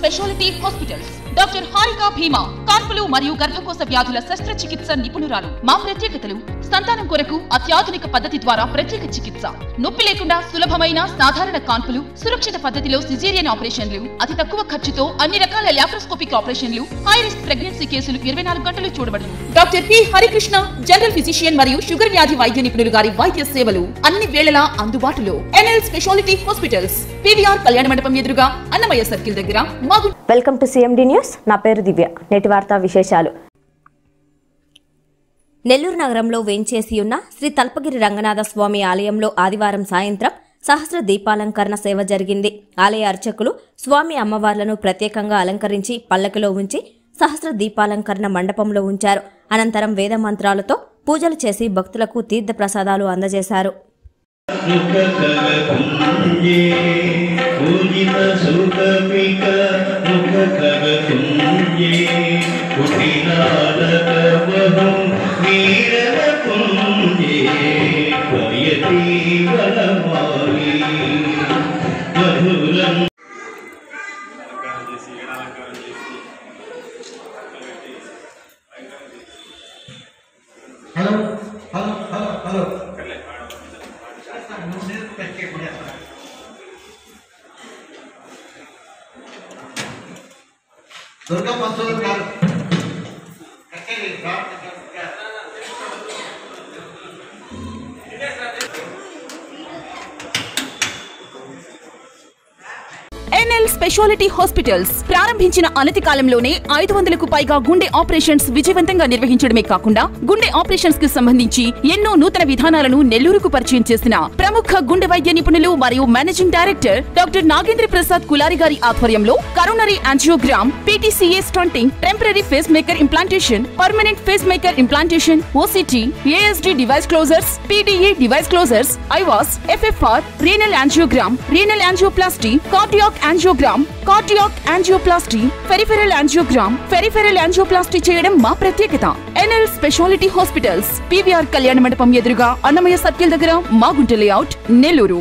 Speciality hospitals doctor Harika Bhima కాన్పులు మరియు గర్భకోశ వ్యాధుల శస్త్రచికిత్స నిపుణురాలు. మా ప్రత్యేకతలు సంతానం కొరకు అత్యాధునిక పద్ధతి ద్వారా ప్రత్యేక చికిత్స. నొప్పి లేకుండా సులభమైన సాధారణ కాన్పులు సురక్షిత పద్ధతిలో సిజేరియన్ ఆపరేషన్లు అతి తక్కువ ఖర్చుతో అన్ని రకాల లాప్రోస్కోపిక్ ఆపరేషన్లు హై రిస్క్ ప్రెగ్నెన్సీ కేసులు ఇరవై నాలుగు గంటలు చూడబడును. Doctor P. Harikrishna general physician మరియు షుగర్ వ్యాధి వైద్య నిపుణులు గారి వైద్య సేవలు అన్ని వేళలా అందుబాటులో. ఎన్ఎల్ స్పెషాలిటీ హాస్పిటల్స్ పివిఆర్ కళ్యాణ మండపం ఎదురుగా అన్నమయ్య సర్కిల్ దగ్గర మాగు వెల్కమ్ టు సిఎండి న్యూస్ నా పేరు దివ్య. నేటి వార్తా విశేషాలు. నెల్లూరు నగరంలో వేంచేసి ఉన్న శ్రీ తల్పగిరి రంగనాథ స్వామి ఆలయంలో ఆదివారం సాయంత్రం సహస్ర దీపాలంకరణ సేవ జరిగింది. ఆలయ అర్చకులు స్వామి అమ్మవార్లను ప్రత్యేకంగా అలంకరించి పల్లకిలో ఉంచి సహస్ర దీపాలంకరణ మండపంలో ఉంచారు. అనంతరం వేద మంత్రాలతో పూజలు చేసి భక్తులకు ಮುಖ ಕಲ ಕುಂಜೆ ಪೂಜಿತ ಸುಖ ಪಿಕ ಮುಖ ಕಲ ಕುಂಜೆ ಕುಟಿನಾದ ಬಹು ವೀರದ ಕುಂಜೆ ಪಯತಿ ವಲಮಾರಿ ಮಧುರಂ Hello. దుర్గా పంచోదర్ గారు. ఎన్ఎల్ స్పెషాలిటీ హాస్పిటల్స్ ప్రారంభించిన అనతి కాలంలోనే ఐదు వందలకు పైగా గుండె ఆపరేషన్స్ విజయవంతంగా నిర్వహించడమే కాకుండా గుండె ఆపరేషన్స్కి సంబంధించి ఎన్నో నూతన విధానాలను నెల్లూరుకు పరిచయం చేసిన ప్రముఖ గుండె వైద్య నిపుణులు మరియు managing director doctor Nagendra Prasad Kulari గారి ఆధ్వర్యంలో coronary angiogram PTCA stenting temporary pacemaker implantation permanent pacemaker implantation OCT ASD device closures PDA device closures IVUS FFR renal angiogram renal angioplasty cardiac angiogram cardiac angioplasty peripheral angiogram peripheral angioplasty చేయడం మా ప్రత్యేకత. NL speciality hospitals PVR కళ్యాణ మండపం ఎదురుగా Annamayya circle దగ్గర Magunta layout Nellore.